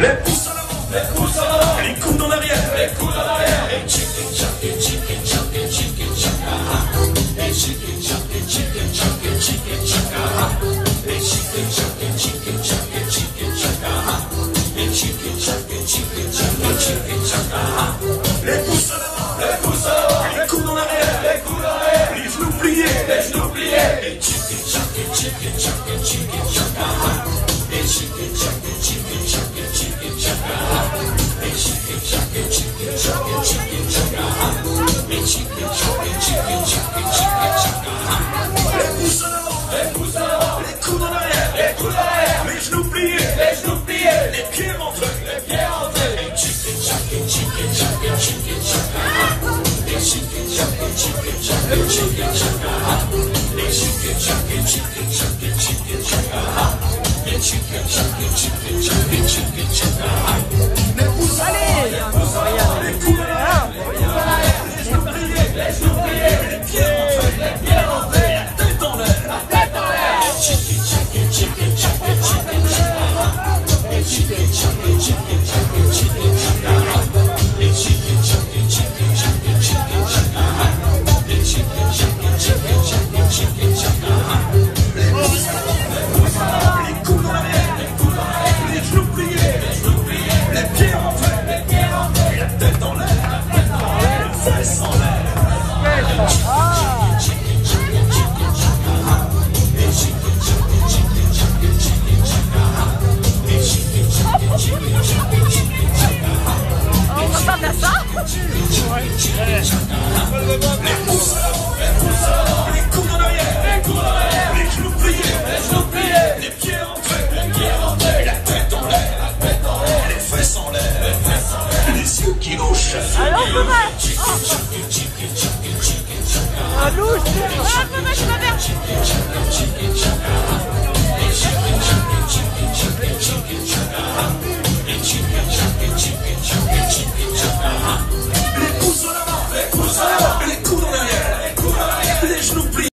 Les pouces à l'avant, les pouces à l'avant, les coudes en arrière, les coudes en arrière, et chic, chicken, chicken, chaka, chicken, chicken, chicken, chicken, chicken, chaka. Les poussins, les poussins, les coups dans l'arrière, les coups dans l'arrière. Mais je l'oubliais, mais je l'oubliais. Les pieds rentrés, les pieds rentrés. Les chicken, chicken, chicken, chicken, chicken, chaka. Les chicken, chicken, chicken, chicken, chicken, chaka. Les chicken, chicken, chicken. Allez, on peut pas oh. Je